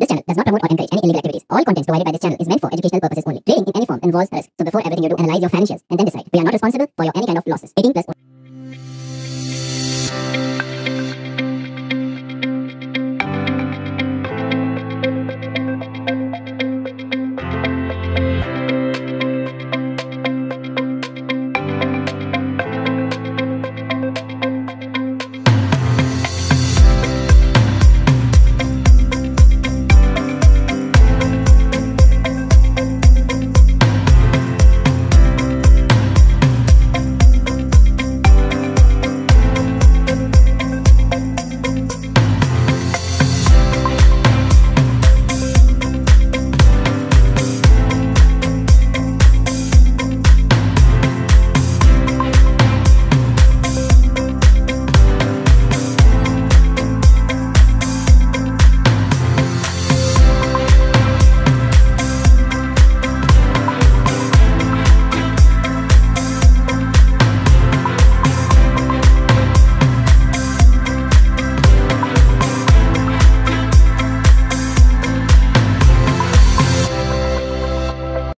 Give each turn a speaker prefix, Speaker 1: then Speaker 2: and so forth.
Speaker 1: This channel does not promote or encourage any illegal activities. All content provided by this channel is meant for educational purposes only. Trading in any form involves risk. So before everything you do, analyze your financials and then decide. We are not responsible for your any kind of losses. 18 plus.